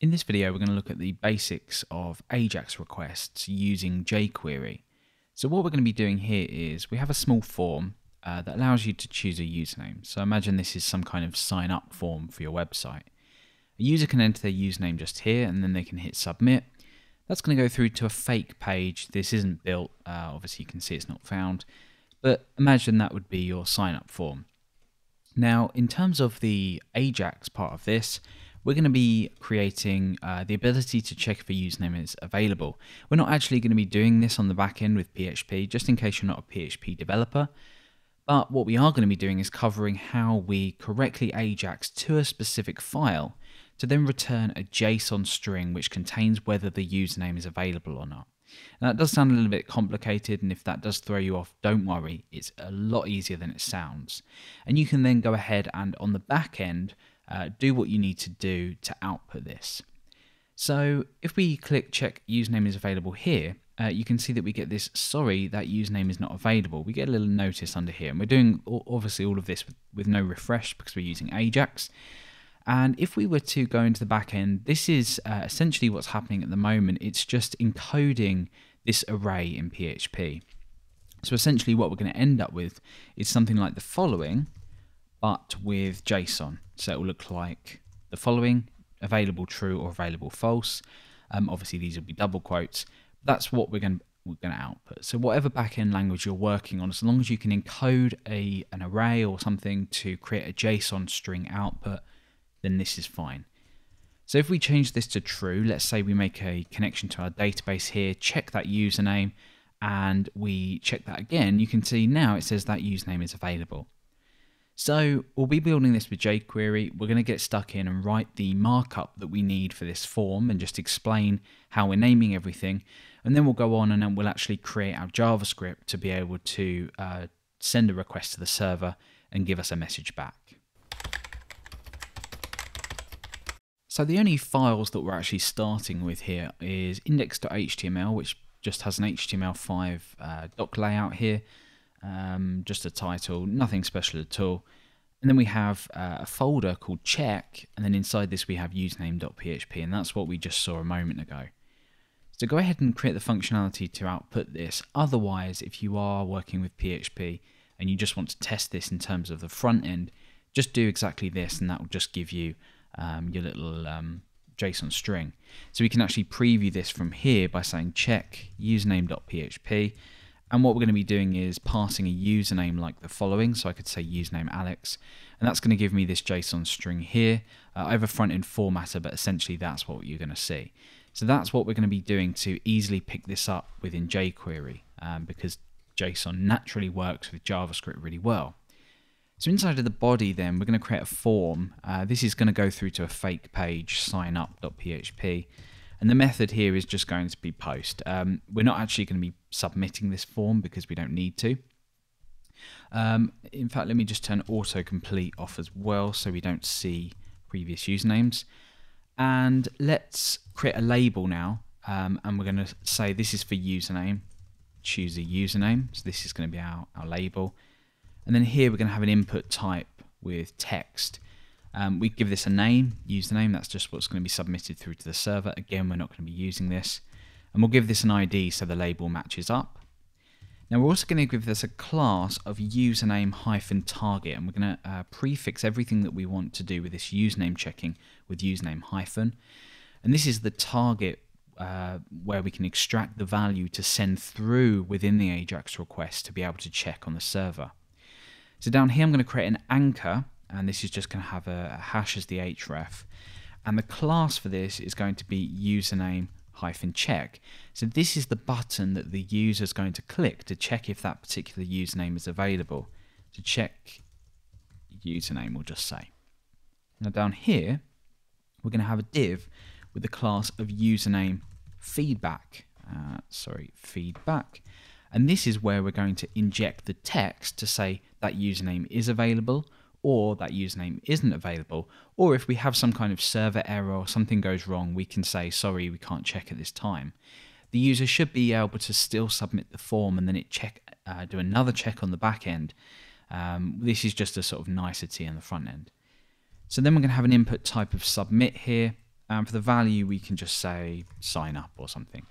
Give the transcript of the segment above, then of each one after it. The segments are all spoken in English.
In this video, we're going to look at the basics of AJAX requests using jQuery. So what we're going to be doing here is we have a small form uh, that allows you to choose a username. So imagine this is some kind of sign up form for your website. A user can enter their username just here and then they can hit submit. That's going to go through to a fake page. This isn't built, uh, obviously you can see it's not found, but imagine that would be your sign up form. Now, in terms of the AJAX part of this, we're going to be creating uh, the ability to check if a username is available. We're not actually going to be doing this on the back end with PHP, just in case you're not a PHP developer. But what we are going to be doing is covering how we correctly AJAX to a specific file to then return a JSON string which contains whether the username is available or not. Now, that does sound a little bit complicated, and if that does throw you off, don't worry, it's a lot easier than it sounds. And you can then go ahead and on the back end, uh, do what you need to do to output this. So if we click check username is available here, uh, you can see that we get this, sorry, that username is not available. We get a little notice under here. And we're doing obviously all of this with, with no refresh because we're using Ajax. And if we were to go into the back end, this is uh, essentially what's happening at the moment. It's just encoding this array in PHP. So essentially what we're going to end up with is something like the following, but with JSON. So it will look like the following, available true or available false. Um, obviously these will be double quotes. That's what we're going to we're going to output. So whatever backend language you're working on, as long as you can encode a an array or something to create a JSON string output, then this is fine. So if we change this to true, let's say we make a connection to our database here, check that username, and we check that again, you can see now it says that username is available. So we'll be building this with jQuery. We're going to get stuck in and write the markup that we need for this form and just explain how we're naming everything. And then we'll go on and then we'll actually create our JavaScript to be able to uh, send a request to the server and give us a message back. So the only files that we're actually starting with here is index.html, which just has an HTML5 uh, doc layout here um, just a title, nothing special at all. And then we have uh, a folder called check, and then inside this we have username.php, and that's what we just saw a moment ago. So go ahead and create the functionality to output this. Otherwise, if you are working with PHP and you just want to test this in terms of the front end, just do exactly this, and that will just give you um, your little um, JSON string. So we can actually preview this from here by saying check username.php and what we're going to be doing is passing a username like the following. So I could say username Alex, and that's going to give me this JSON string here. Uh, I have a front end formatter, but essentially that's what you're going to see. So that's what we're going to be doing to easily pick this up within jQuery, um, because JSON naturally works with JavaScript really well. So inside of the body then, we're going to create a form. Uh, this is going to go through to a fake page, signup.php. And the method here is just going to be post. Um, we're not actually going to be submitting this form because we don't need to. Um, in fact, let me just turn autocomplete off as well so we don't see previous usernames. And let's create a label now. Um, and we're going to say this is for username. Choose a username. So this is going to be our, our label. And then here we're going to have an input type with text. Um, we give this a name, username, that's just what's going to be submitted through to the server. Again, we're not going to be using this. And we'll give this an ID so the label matches up. Now we're also going to give this a class of username hyphen target and we're going to uh, prefix everything that we want to do with this username checking with username hyphen. And this is the target uh, where we can extract the value to send through within the AJAX request to be able to check on the server. So down here I'm going to create an anchor and this is just going to have a, hash as the href. And the class for this is going to be username hyphen check. So this is the button that the user is going to click to check if that particular username is available. To check username, we'll just say. Now down here, we're going to have a div with the class of username feedback. Uh, sorry, feedback. And this is where we're going to inject the text to say that username is available or that username isn't available, or if we have some kind of server error or something goes wrong, we can say, sorry, we can't check at this time. The user should be able to still submit the form and then it check, uh, do another check on the back end. Um, this is just a sort of nicety on the front end. So then we're going to have an input type of submit here, And for the value, we can just say sign up or something.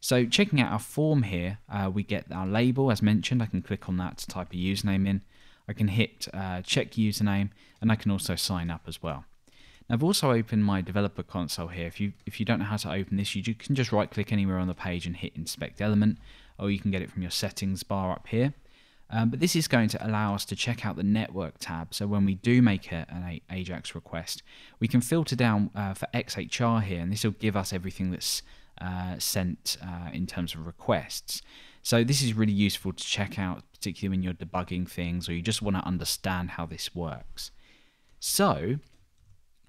So checking out our form here, uh, we get our label as mentioned. I can click on that to type a username in. I can hit uh, check username and I can also sign up as well. Now I've also opened my developer console here. If you if you don't know how to open this, you can just right click anywhere on the page and hit inspect element or you can get it from your settings bar up here. Um, but this is going to allow us to check out the network tab. So when we do make a, an AJAX request, we can filter down uh, for XHR here, and this will give us everything that's uh, sent uh, in terms of requests. So this is really useful to check out, particularly when you're debugging things or you just want to understand how this works. So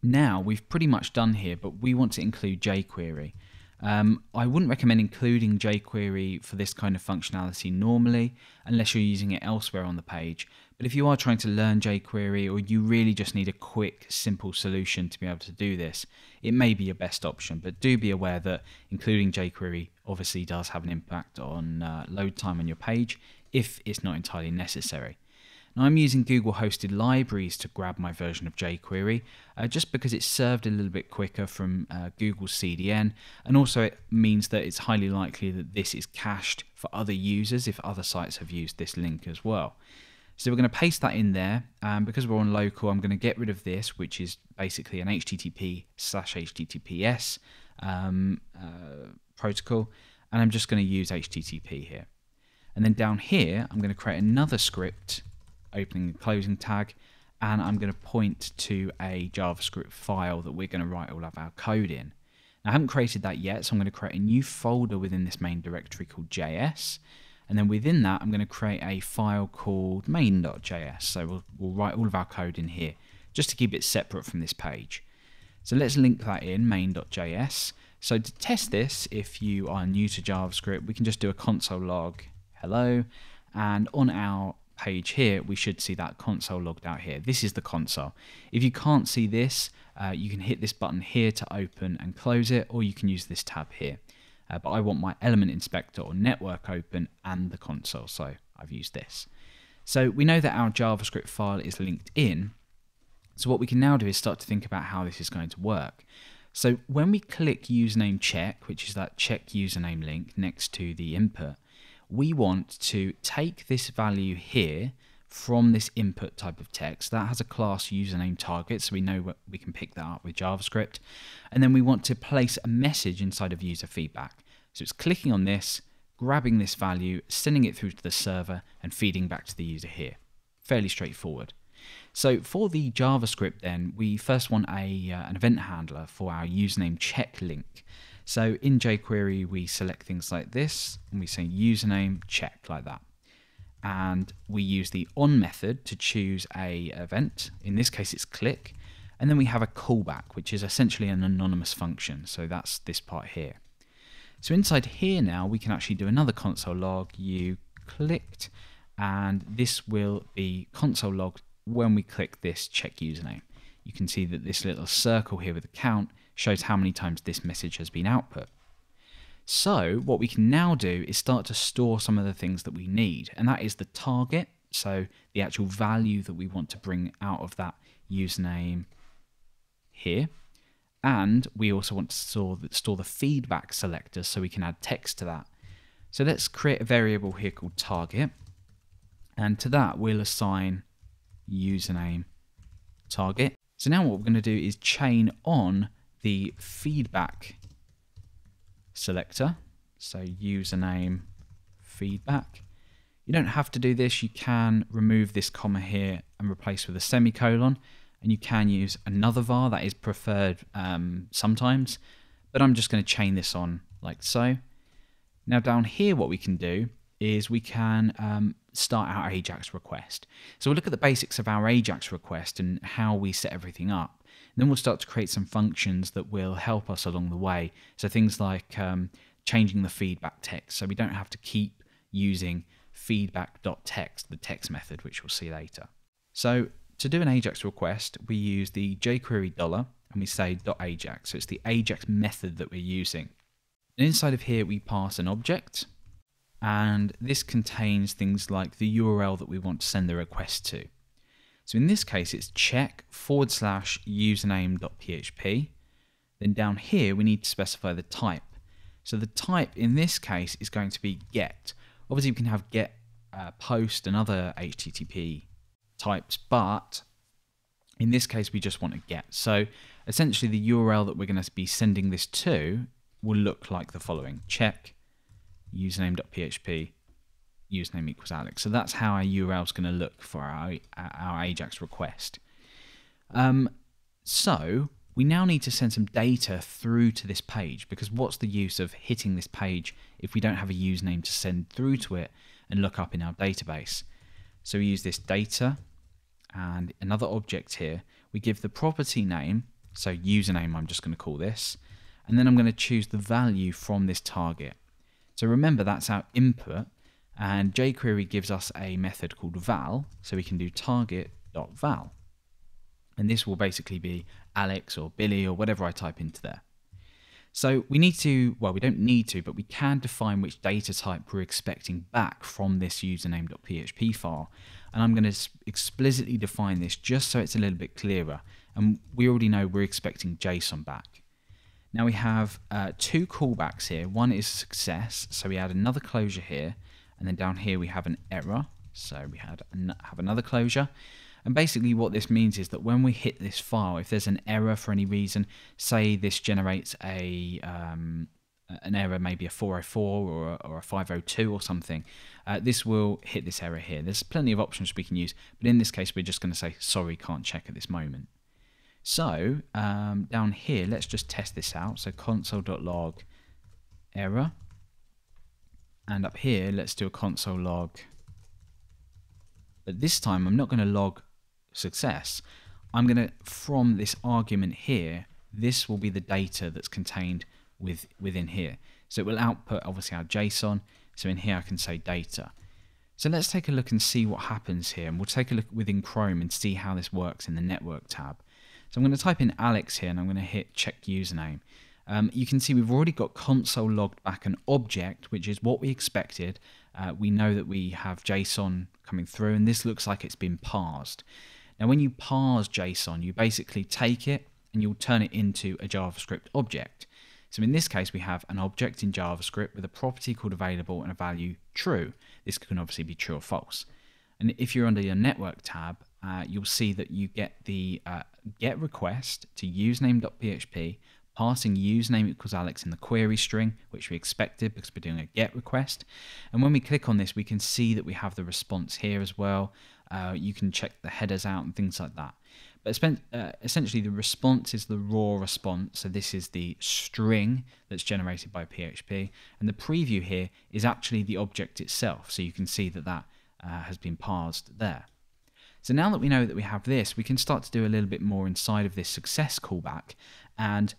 now we've pretty much done here, but we want to include jQuery. Um, I wouldn't recommend including jQuery for this kind of functionality normally, unless you're using it elsewhere on the page. But if you are trying to learn jQuery or you really just need a quick, simple solution to be able to do this, it may be your best option. But do be aware that including jQuery obviously does have an impact on uh, load time on your page if it's not entirely necessary. Now I'm using Google hosted libraries to grab my version of jQuery uh, just because it's served a little bit quicker from uh, Google CDN and also it means that it's highly likely that this is cached for other users if other sites have used this link as well. So we're going to paste that in there and because we're on local I'm going to get rid of this which is basically an HTTP slash HTTPS um, uh, protocol and I'm just going to use HTTP here. And then down here I'm going to create another script opening and closing tag and I'm going to point to a JavaScript file that we're going to write all of our code in. Now, I haven't created that yet, so I'm going to create a new folder within this main directory called JS. And then within that, I'm going to create a file called main.js. So we'll, we'll write all of our code in here, just to keep it separate from this page. So let's link that in, main.js. So to test this, if you are new to JavaScript, we can just do a console log hello. And on our page here, we should see that console logged out here. This is the console. If you can't see this, uh, you can hit this button here to open and close it, or you can use this tab here. Uh, but I want my element inspector or network open and the console, so I've used this. So we know that our JavaScript file is linked in. So what we can now do is start to think about how this is going to work. So when we click username check, which is that check username link next to the input, we want to take this value here from this input type of text. That has a class username target, so we know what we can pick that up with JavaScript. And then we want to place a message inside of user feedback. So it's clicking on this, grabbing this value, sending it through to the server, and feeding back to the user here. Fairly straightforward. So for the JavaScript then, we first want a, uh, an event handler for our username check link. So in jQuery, we select things like this, and we say username check like that. And we use the on method to choose a event. In this case, it's click. And then we have a callback, which is essentially an anonymous function. So that's this part here. So inside here now, we can actually do another console log. You clicked, and this will be console logged when we click this check username. You can see that this little circle here with the count shows how many times this message has been output. So what we can now do is start to store some of the things that we need, and that is the target, so the actual value that we want to bring out of that username here. And we also want to store the, store the feedback selector so we can add text to that. So let's create a variable here called target. And to that, we'll assign username target. So now what we're going to do is chain on the feedback selector. So username feedback. You don't have to do this. You can remove this comma here and replace with a semicolon. And you can use another var that is preferred um, sometimes. But I'm just going to chain this on like so. Now down here what we can do is we can um, start our Ajax request. So we'll look at the basics of our Ajax request and how we set everything up. And then we'll start to create some functions that will help us along the way. So things like um, changing the feedback text, so we don't have to keep using feedback.text, the text method, which we'll see later. So to do an Ajax request, we use the jQuery dollar and we say .ajax. So it's the Ajax method that we're using. And inside of here, we pass an object, and this contains things like the URL that we want to send the request to. So in this case, it's check forward slash username.php. Then down here, we need to specify the type. So the type in this case is going to be get. Obviously, we can have get, uh, post, and other HTTP types, but in this case, we just want to get. So essentially, the URL that we're going to be sending this to will look like the following check username.php username equals Alex. So that's how our URL is going to look for our, our Ajax request. Um, so we now need to send some data through to this page because what's the use of hitting this page if we don't have a username to send through to it and look up in our database? So we use this data and another object here. We give the property name, so username I'm just going to call this, and then I'm going to choose the value from this target. So remember that's our input, and jQuery gives us a method called val, so we can do target.val. And this will basically be Alex or Billy or whatever I type into there. So we need to, well, we don't need to, but we can define which data type we're expecting back from this username.php file. And I'm going to explicitly define this just so it's a little bit clearer. And we already know we're expecting JSON back. Now we have uh, two callbacks here. One is success, so we add another closure here, and then down here we have an error, so we had an have another closure. And basically what this means is that when we hit this file, if there's an error for any reason, say this generates a um, an error, maybe a 404 or a, or a 502 or something, uh, this will hit this error here. There's plenty of options we can use, but in this case, we're just going to say, sorry, can't check at this moment. So um, down here, let's just test this out. So console.log error. And up here, let's do a console log. But this time, I'm not going to log success, I'm going to, from this argument here, this will be the data that's contained with within here. So it will output obviously our JSON. So in here I can say data. So let's take a look and see what happens here. And we'll take a look within Chrome and see how this works in the network tab. So I'm going to type in Alex here and I'm going to hit check username. Um, you can see we've already got console logged back an object, which is what we expected. Uh, we know that we have JSON coming through and this looks like it's been parsed. Now, when you parse JSON, you basically take it and you'll turn it into a JavaScript object. So in this case, we have an object in JavaScript with a property called available and a value true. This can obviously be true or false. And if you're under your network tab, uh, you'll see that you get the uh, get request to username.php, passing username equals Alex in the query string, which we expected because we're doing a get request. And when we click on this, we can see that we have the response here as well. Uh, you can check the headers out and things like that. But uh, essentially, the response is the raw response. So this is the string that's generated by PHP, and the preview here is actually the object itself. So you can see that that uh, has been parsed there. So now that we know that we have this, we can start to do a little bit more inside of this success callback. And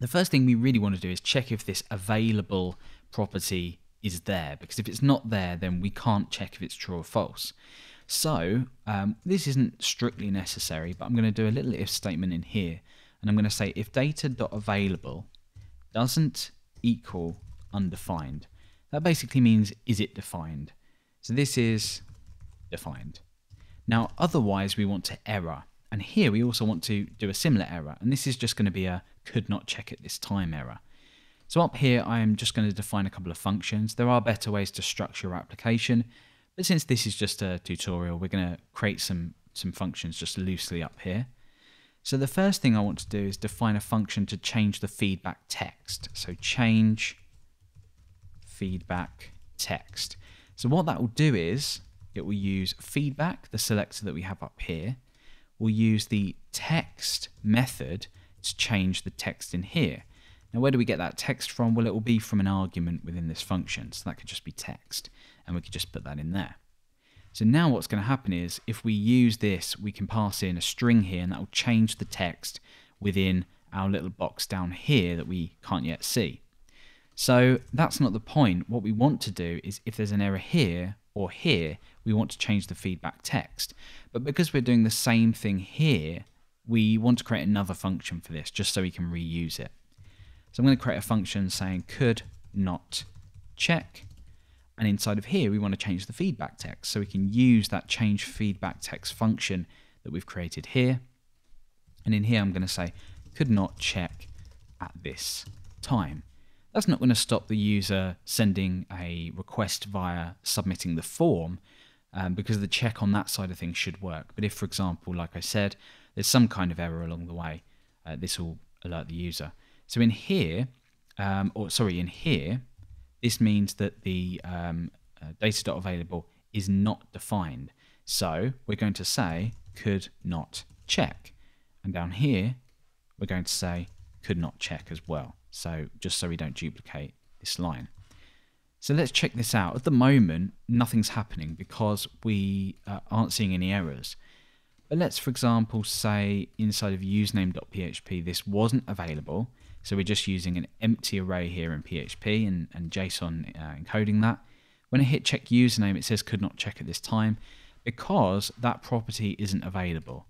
the first thing we really want to do is check if this available property is there, because if it's not there, then we can't check if it's true or false. So um, this isn't strictly necessary, but I'm going to do a little if statement in here. And I'm going to say if data.available doesn't equal undefined, that basically means is it defined? So this is defined. Now, otherwise we want to error. And here we also want to do a similar error. And this is just going to be a could not check at this time error. So up here, I am just going to define a couple of functions. There are better ways to structure your application. But since this is just a tutorial, we're going to create some, some functions just loosely up here. So the first thing I want to do is define a function to change the feedback text. So change feedback text. So what that will do is it will use feedback, the selector that we have up here. We'll use the text method to change the text in here. Now, where do we get that text from? Well, it will be from an argument within this function. So that could just be text and we could just put that in there. So now what's going to happen is if we use this, we can pass in a string here and that will change the text within our little box down here that we can't yet see. So that's not the point. What we want to do is if there's an error here or here, we want to change the feedback text. But because we're doing the same thing here, we want to create another function for this just so we can reuse it. So I'm going to create a function saying could not check and inside of here, we want to change the feedback text. So we can use that change feedback text function that we've created here. And in here, I'm going to say could not check at this time. That's not going to stop the user sending a request via submitting the form um, because the check on that side of things should work. But if, for example, like I said, there's some kind of error along the way, uh, this will alert the user. So in here, um, or sorry, in here, this means that the um, uh, data.available is not defined. So we're going to say could not check. And down here, we're going to say could not check as well. So just so we don't duplicate this line. So let's check this out. At the moment, nothing's happening because we uh, aren't seeing any errors. But let's, for example, say inside of username.php this wasn't available. So we're just using an empty array here in PHP and, and JSON uh, encoding that. When I hit check username, it says could not check at this time because that property isn't available.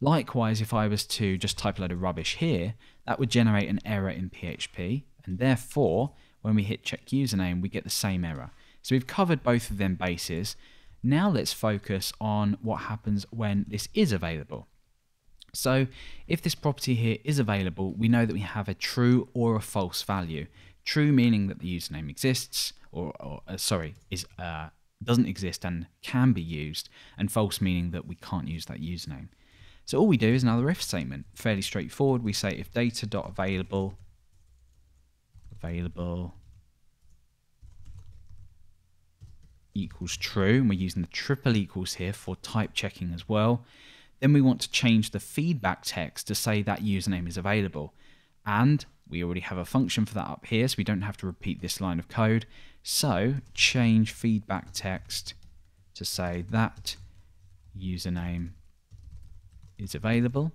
Likewise, if I was to just type a load of rubbish here, that would generate an error in PHP, and therefore, when we hit check username, we get the same error. So we've covered both of them bases. Now let's focus on what happens when this is available. So if this property here is available, we know that we have a true or a false value. True meaning that the username exists, or, or uh, sorry, is uh, doesn't exist and can be used, and false meaning that we can't use that username. So all we do is another if statement, fairly straightforward. We say if data.available available equals true, and we're using the triple equals here for type checking as well. Then we want to change the feedback text to say that username is available. And we already have a function for that up here, so we don't have to repeat this line of code. So change feedback text to say that username is available.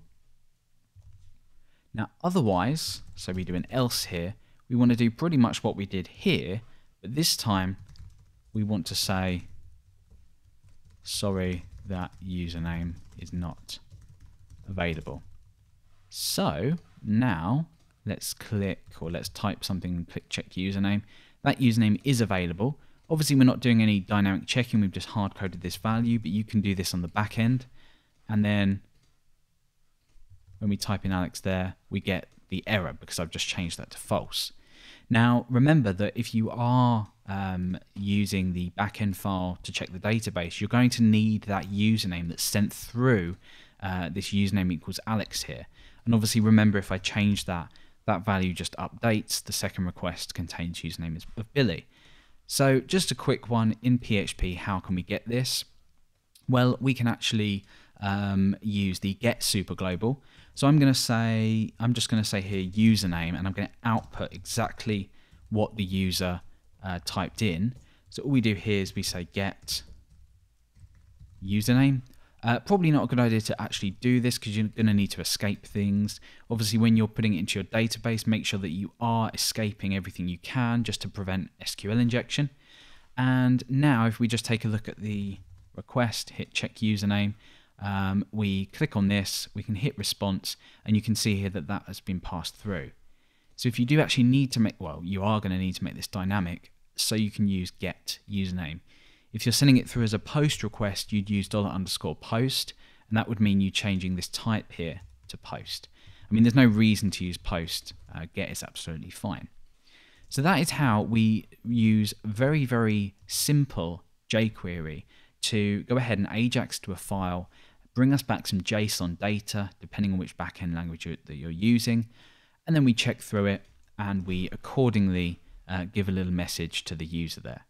Now otherwise, so we do an else here, we want to do pretty much what we did here, but this time we want to say, sorry, that username is not available. So now let's click or let's type something click check username. That username is available. Obviously, we're not doing any dynamic checking. We've just hard coded this value, but you can do this on the back end. And then when we type in Alex there, we get the error because I've just changed that to false. Now, remember that if you are um, using the backend file to check the database, you're going to need that username that's sent through uh, this username equals Alex here. And obviously, remember if I change that, that value just updates. The second request contains username of Billy. So just a quick one in PHP, how can we get this? Well, we can actually um, use the get super global. So I'm going to say, I'm just going to say here username, and I'm going to output exactly what the user uh, typed in. So all we do here is we say get username. Uh, probably not a good idea to actually do this because you're going to need to escape things. Obviously, when you're putting it into your database, make sure that you are escaping everything you can just to prevent SQL injection. And now, if we just take a look at the request, hit check username, um, we click on this, we can hit response, and you can see here that that has been passed through. So if you do actually need to make, well, you are going to need to make this dynamic, so you can use get username. If you're sending it through as a post request, you'd use dollar underscore post, and that would mean you changing this type here to post. I mean, there's no reason to use post. Uh, get is absolutely fine. So that is how we use very, very simple jQuery to go ahead and Ajax to a file bring us back some JSON data, depending on which backend language that you're using, and then we check through it and we accordingly uh, give a little message to the user there.